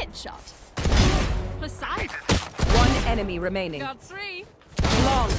Headshot. Precise. One enemy remaining. Got three. Long.